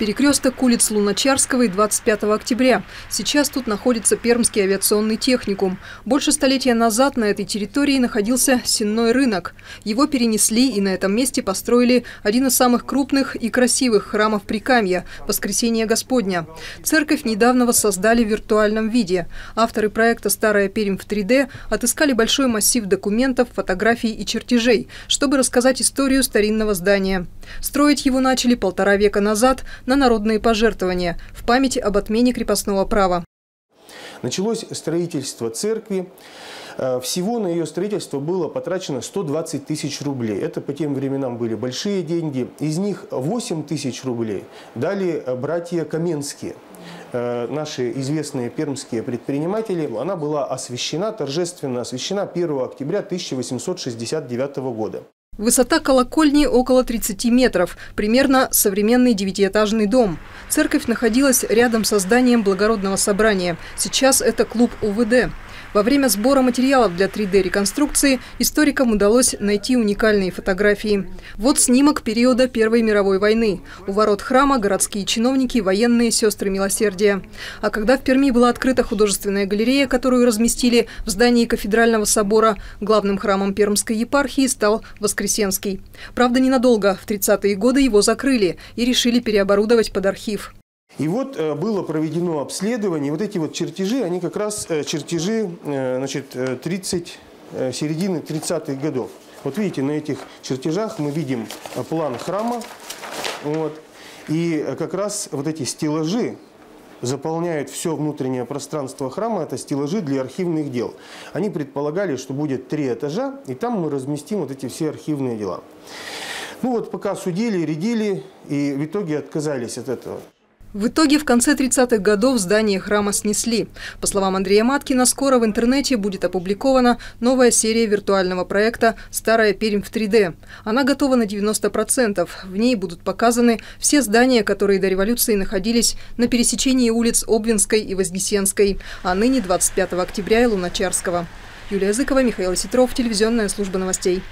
Перекресток улиц Луначарского и 25 октября. Сейчас тут находится Пермский авиационный техникум. Больше столетия назад на этой территории находился сенной рынок. Его перенесли и на этом месте построили один из самых крупных и красивых храмов Прикамья – Воскресения Господня. Церковь недавно воссоздали в виртуальном виде. Авторы проекта «Старая Пермь в 3D» отыскали большой массив документов, фотографий и чертежей, чтобы рассказать историю старинного здания. Строить его начали полтора века назад – на народные пожертвования в память об отмене крепостного права. Началось строительство церкви. Э, всего на ее строительство было потрачено 120 тысяч рублей. Это по тем временам были большие деньги. Из них 8 тысяч рублей дали э, братья Каменские э, наши известные пермские предприниматели, она была освящена, торжественно освящена 1 октября 1869 года. Высота колокольни около 30 метров, примерно современный девятиэтажный дом. Церковь находилась рядом со зданием благородного собрания. Сейчас это клуб УВД. Во время сбора материалов для 3D-реконструкции историкам удалось найти уникальные фотографии. Вот снимок периода Первой мировой войны. У ворот храма городские чиновники, военные, сестры милосердия. А когда в Перми была открыта художественная галерея, которую разместили в здании кафедрального собора, главным храмом Пермской епархии стал Воскресенский. Правда, ненадолго. В 30-е годы его закрыли и решили переоборудовать под архив. И вот э, было проведено обследование. Вот эти вот чертежи, они как раз э, чертежи э, значит, 30, середины 30-х годов. Вот видите, на этих чертежах мы видим план храма. Вот, и как раз вот эти стеллажи заполняют все внутреннее пространство храма. Это стеллажи для архивных дел. Они предполагали, что будет три этажа, и там мы разместим вот эти все архивные дела. Ну вот пока судили, рядили, и в итоге отказались от этого. В итоге в конце 30-х годов здание храма снесли. По словам Андрея Маткина, скоро в интернете будет опубликована новая серия виртуального проекта «Старая Пермь в 3D». Она готова на 90%. В ней будут показаны все здания, которые до революции находились на пересечении улиц Обвинской и Вознесенской, а ныне 25 октября и Луначарского. Юлия Языкова, Михаил Ситров, телевизионная служба новостей.